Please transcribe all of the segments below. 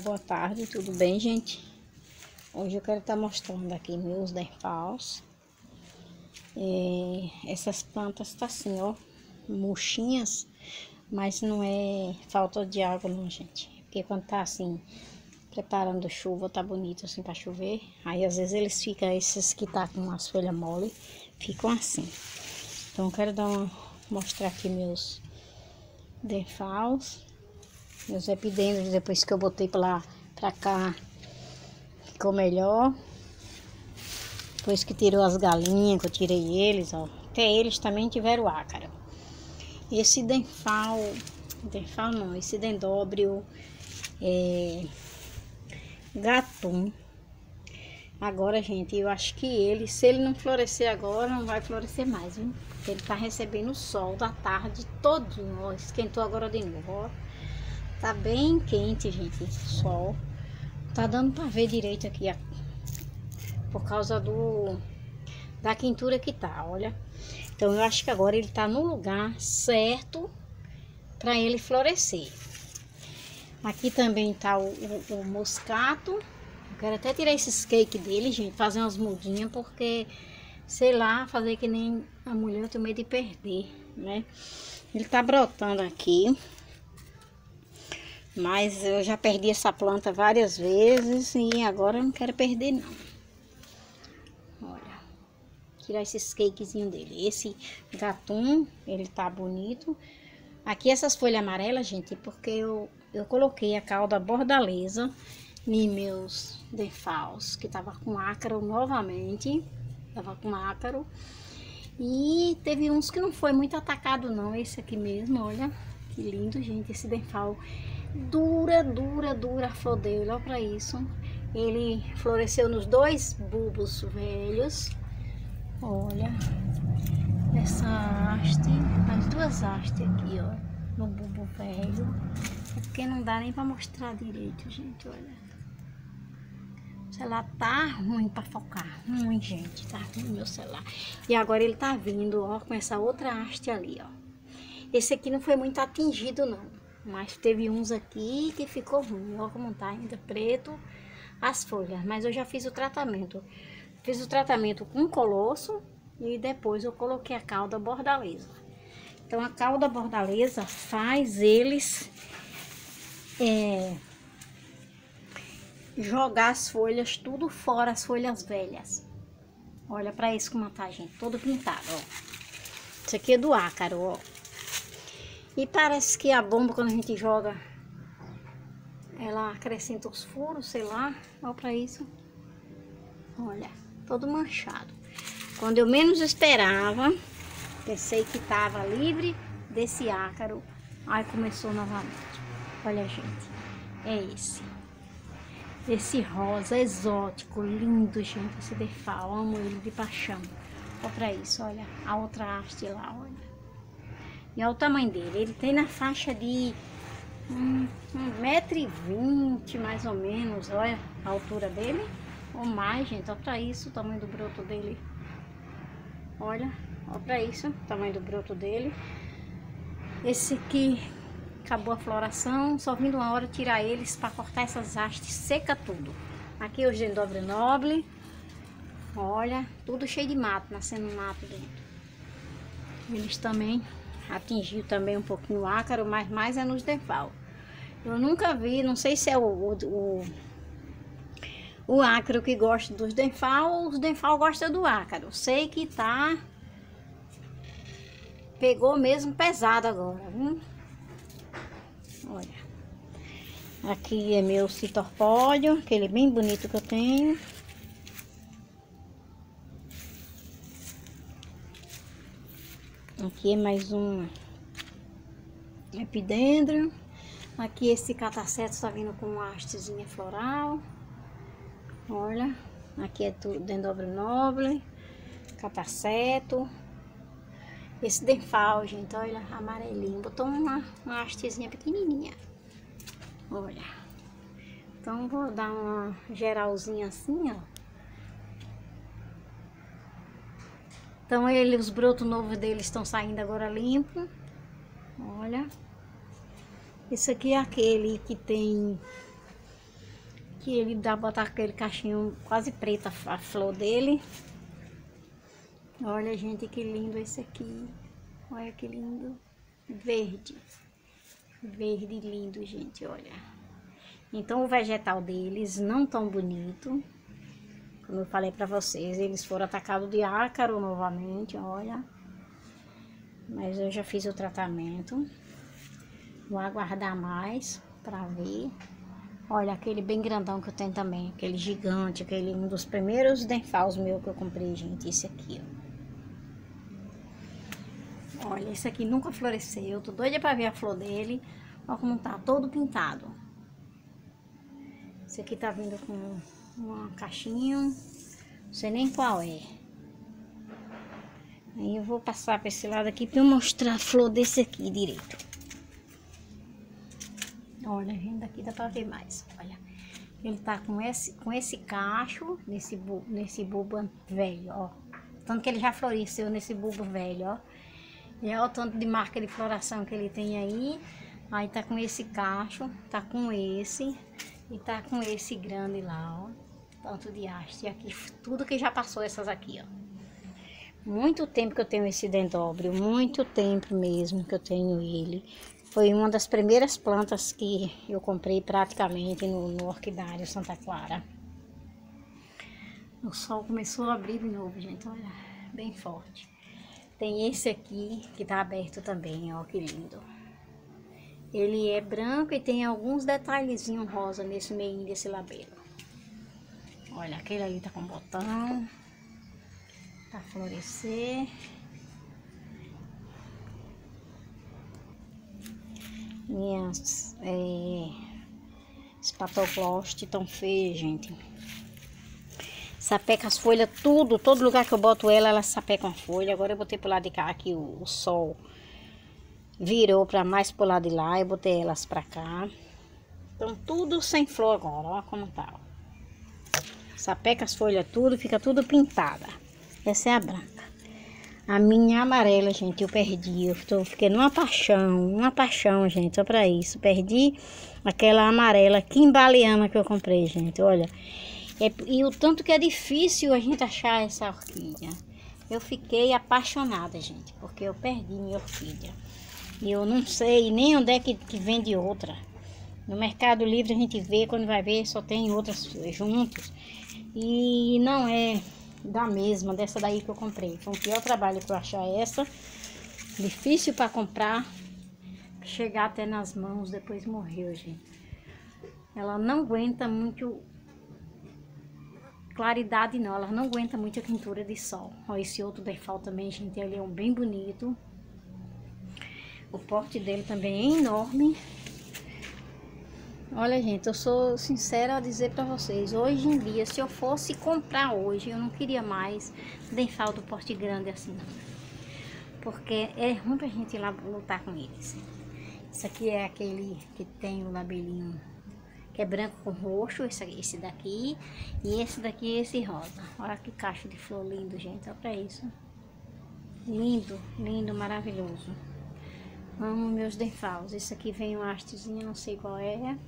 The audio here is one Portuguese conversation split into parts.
boa tarde, tudo bem gente? Hoje eu quero estar tá mostrando aqui meus derpaus é, Essas plantas tá assim, ó, murchinhas Mas não é falta de água não, gente. Porque quando tá assim, preparando chuva, tá bonito assim pra chover. Aí às vezes eles ficam, esses que tá com as folhas mole, ficam assim. Então eu quero dar uma, mostrar aqui meus derpaus meus epidendros, depois que eu botei pra lá, pra cá, ficou melhor. Depois que tirou as galinhas, que eu tirei eles, ó. Até eles também tiveram ácara. Esse denfal, denfal não, esse dendóbrio é, gatum. Agora, gente, eu acho que ele, se ele não florescer agora, não vai florescer mais, viu? Ele tá recebendo o sol da tarde todinho, ó. Esquentou agora de novo, ó. Tá bem quente, gente, sol. Tá dando pra ver direito aqui, ó. Por causa do... Da quentura que tá, olha. Então, eu acho que agora ele tá no lugar certo pra ele florescer. Aqui também tá o, o, o moscato. Eu quero até tirar esses cake dele, gente, fazer umas mudinhas, porque, sei lá, fazer que nem a mulher, eu tenho medo de perder, né? Ele tá brotando aqui. Mas eu já perdi essa planta várias vezes e agora eu não quero perder não. Olha, tirar esses cakezinhos dele. Esse gatum, ele tá bonito. Aqui essas folhas amarelas, gente, porque eu, eu coloquei a calda bordaleza em meus defaus, que tava com ácaro novamente. Tava com ácaro. E teve uns que não foi muito atacado não, esse aqui mesmo, olha. Que lindo, gente, esse defal dura, dura, dura dele, olha pra isso. Ele floresceu nos dois bulbos velhos. Olha, essa haste, as duas hastes aqui, ó, no bulbo velho. É porque não dá nem pra mostrar direito, gente, olha. Celular tá ruim pra focar, ruim, gente, tá ruim meu celular. E agora ele tá vindo, ó, com essa outra haste ali, ó. Esse aqui não foi muito atingido, não. Mas teve uns aqui que ficou ruim. Olha como tá ainda preto as folhas. Mas eu já fiz o tratamento. Fiz o tratamento com colosso e depois eu coloquei a calda bordaleza. Então a calda bordaleza faz eles é, jogar as folhas tudo fora, as folhas velhas. Olha para isso como tá, gente, todo pintado, ó. Isso aqui é do ácaro, ó. E parece que a bomba, quando a gente joga, ela acrescenta os furos, sei lá. Olha pra isso. Olha, todo manchado. Quando eu menos esperava, pensei que tava livre desse ácaro. Aí começou novamente. Olha, gente, é esse. Esse rosa exótico, lindo, gente, esse defal. Amo ele de paixão. Olha pra isso, olha. A outra haste lá, olha. E olha o tamanho dele. Ele tem na faixa de um, um metro e vinte, mais ou menos. Olha a altura dele. Ou mais, gente. Olha pra isso o tamanho do broto dele. Olha, olha pra isso o tamanho do broto dele. Esse aqui acabou a floração. Só vindo uma hora tirar eles para cortar essas hastes. Seca tudo. Aqui o gendobre noble. Olha, tudo cheio de mato, nascendo mato dentro. Eles também atingiu também um pouquinho o ácaro, mas mais é nos defal. Eu nunca vi, não sei se é o, o, o, ácaro que gosta dos defal ou os defal gosta do ácaro. Sei que tá... Pegou mesmo pesado agora, viu? Olha. Aqui é meu citorpódio, aquele bem bonito que eu tenho. Aqui é mais um epidendro. Aqui esse cataceto está vindo com uma hastezinha floral. Olha, aqui é tudo dendrobre noble, cataceto. Esse denfal, gente, olha, amarelinho. Botou uma, uma hastezinha pequenininha. Olha. Então, vou dar uma geralzinha assim, ó. Então ele, os brotos novos dele estão saindo agora limpo. Olha. Esse aqui é aquele que tem que ele dá botar aquele cachinho quase preta a flor dele. Olha, gente, que lindo esse aqui. Olha que lindo. Verde. Verde lindo, gente, olha. Então o vegetal deles não tão bonito. Como eu falei para vocês, eles foram atacados de ácaro novamente, olha. Mas eu já fiz o tratamento. Vou aguardar mais para ver. Olha, aquele bem grandão que eu tenho também, aquele gigante, aquele um dos primeiros denfals meu que eu comprei, gente, esse aqui, ó. Olha, esse aqui nunca floresceu, tô doida pra ver a flor dele. Olha como tá, todo pintado. Esse aqui tá vindo com uma caixinha, não sei nem qual é. Aí eu vou passar para esse lado aqui para eu mostrar a flor desse aqui direito. Olha, gente, daqui dá para ver mais. Olha, ele tá com esse, com esse cacho nesse, bu, nesse bulbo velho, ó. Tanto que ele já floresceu nesse bulbo velho, ó. E olha o tanto de marca de floração que ele tem aí. Aí tá com esse cacho, tá com esse e tá com esse grande lá, ó. Tanto de haste. Aqui, tudo que já passou essas aqui, ó. Muito tempo que eu tenho esse dendróbio, muito tempo mesmo que eu tenho ele. Foi uma das primeiras plantas que eu comprei praticamente no, no Orquidário Santa Clara. O sol começou a abrir de novo, gente, olha, bem forte. Tem esse aqui que tá aberto também, ó, que lindo. Ele é branco e tem alguns detalhezinhos rosa nesse meio desse labelo. Olha, aquele ali tá com botão. Tá florescer. Minhas é, espatogloste tão feias, gente. Sapeca as folhas tudo, todo lugar que eu boto ela, ela sapeca a folha. Agora eu botei pro lado de cá aqui o, o sol virou para mais pro lado de lá, eu botei elas para cá. Então tudo sem flor agora, ó como tá. Ó. Sapeca as folhas tudo, fica tudo pintada. Essa é a branca. A minha amarela, gente, eu perdi. Eu tô, fiquei numa paixão, uma paixão, gente, só pra isso. Perdi aquela amarela quimbaleana que eu comprei, gente, olha. É, e o tanto que é difícil a gente achar essa orquídea. Eu fiquei apaixonada, gente, porque eu perdi minha orquídea. E eu não sei nem onde é que, que vende outra. No Mercado Livre a gente vê, quando vai ver, só tem outras juntos. E não é da mesma, dessa daí que eu comprei. Foi um pior trabalho para achar essa. Difícil para comprar. Chegar até nas mãos, depois morreu, gente. Ela não aguenta muito claridade não, ela não aguenta muito a quintura de sol. Ó, esse outro default também, gente, ele é um bem bonito. O porte dele também é enorme. Olha, gente, eu sou sincera a dizer para vocês, hoje em dia, se eu fosse comprar hoje, eu não queria mais denfal do porte grande assim, Porque é ruim pra gente ir lá lutar com eles. Isso aqui é aquele que tem o labelinho que é branco com roxo, esse, esse daqui. E esse daqui esse rosa. Olha que caixa de flor lindo, gente. Olha pra isso. Lindo, lindo, maravilhoso. Amo meus denfals. Esse aqui vem uma hastezinha, não sei qual é.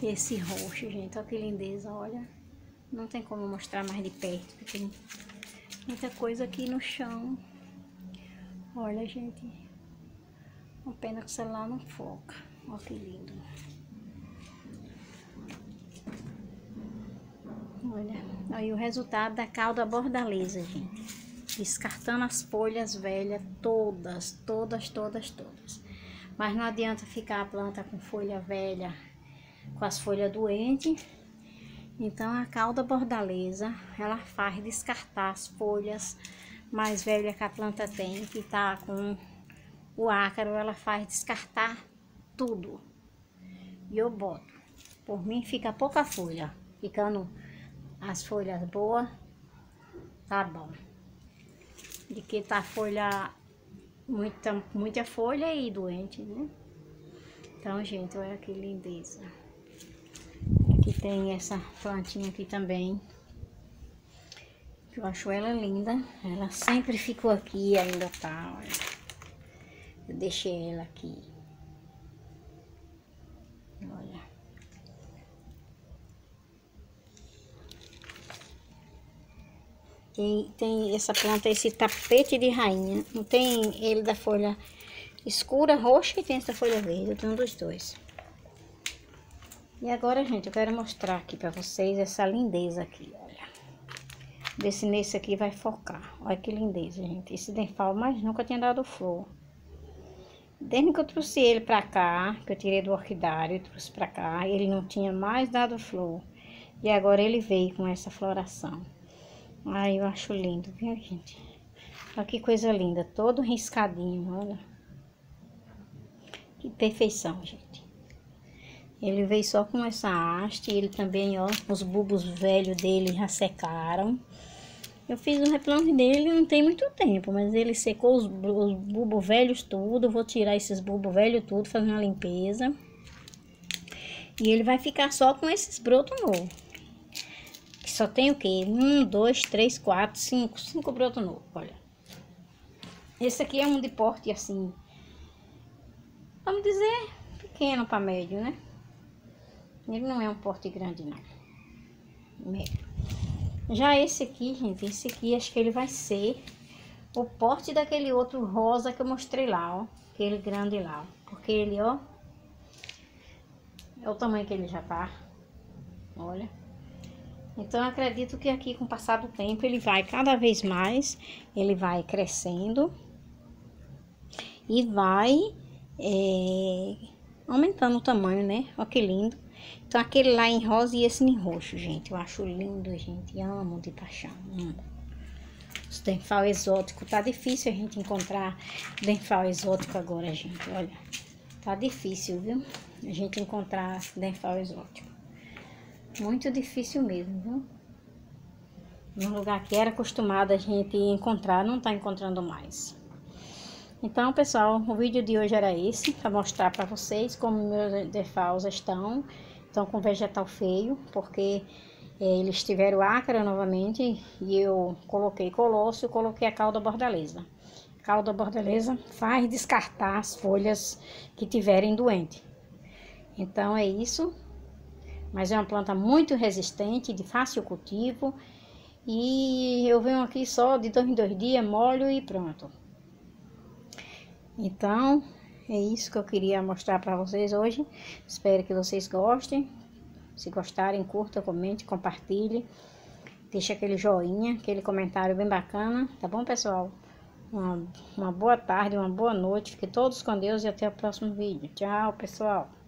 Esse roxo, gente, olha que lindeza, olha. Não tem como mostrar mais de perto, porque tem muita coisa aqui no chão. Olha, gente. Uma pena que o celular não foca. Olha que lindo. Olha, aí o resultado da calda bordaleza, gente. Descartando as folhas velhas todas, todas, todas, todas. Mas não adianta ficar a planta com folha velha com as folhas doentes. Então, a calda bordaleza, ela faz descartar as folhas mais velhas que a planta tem, que tá com o ácaro, ela faz descartar tudo. E eu boto. Por mim, fica pouca folha. Ficando as folhas boas, tá bom. De que tá folha, muita, muita folha e doente, né? Então, gente, olha que lindeza que tem essa plantinha aqui também. Eu acho ela linda. Ela sempre ficou aqui, ainda tá, olha. Eu deixei ela aqui. Olha. Tem, tem essa planta, esse tapete de rainha. Não tem ele da folha escura, roxa e tem essa folha verde. Eu tenho um dos dois. E agora, gente, eu quero mostrar aqui pra vocês essa lindeza aqui, olha. Ver se nesse aqui vai focar. Olha que lindeza, gente. Esse denfal, mas nunca tinha dado flor. Desde que eu trouxe ele pra cá, que eu tirei do orquidário e trouxe pra cá, ele não tinha mais dado flor. E agora ele veio com essa floração. Ai, eu acho lindo, viu, gente? Olha que coisa linda, todo riscadinho, olha. Que perfeição, gente. Ele veio só com essa haste, ele também, ó, os bulbos velhos dele já secaram. Eu fiz o replante dele não tem muito tempo, mas ele secou os, os bulbos velhos tudo. Vou tirar esses bulbos velhos tudo, fazer uma limpeza. E ele vai ficar só com esses brotos novos. Só tem o quê? Um, dois, três, quatro, cinco. Cinco brotos novos, olha. Esse aqui é um de porte assim, vamos dizer, pequeno para médio, né? Ele não é um porte grande, não. Médio. Já esse aqui, gente, esse aqui acho que ele vai ser o porte daquele outro rosa que eu mostrei lá, ó. Aquele grande lá, ó. Porque ele, ó, é o tamanho que ele já tá. Olha. Então, acredito que aqui, com o passar do tempo, ele vai cada vez mais, ele vai crescendo e vai é, aumentando o tamanho, né? Olha que lindo. Então, aquele lá em rosa e esse em roxo, gente. Eu acho lindo, gente. Amo de paixão. Amo. Os denfal exótico. Tá difícil a gente encontrar denfal exótico agora, gente. Olha. Tá difícil, viu? A gente encontrar denfal exótico. Muito difícil mesmo, viu? No lugar que era acostumado a gente encontrar, não tá encontrando mais. Então, pessoal, o vídeo de hoje era esse, para mostrar para vocês como meus defaus estão estão com vegetal feio, porque é, eles tiveram ácara novamente e eu coloquei colócio, coloquei a calda bordaleza. Calda bordaleza faz descartar as folhas que tiverem doente. Então é isso. Mas é uma planta muito resistente, de fácil cultivo. E eu venho aqui só de dois em dois dias, molho e pronto. Então, é isso que eu queria mostrar para vocês hoje. Espero que vocês gostem. Se gostarem, curta, comente, compartilhe. Deixa aquele joinha, aquele comentário bem bacana. Tá bom, pessoal? Uma, uma boa tarde, uma boa noite. Fiquem todos com Deus e até o próximo vídeo. Tchau, pessoal.